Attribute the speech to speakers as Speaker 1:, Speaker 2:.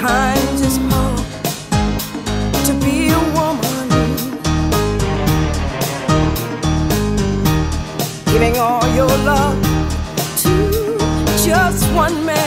Speaker 1: Sometimes it's hard to be a woman, giving all your love to just one man.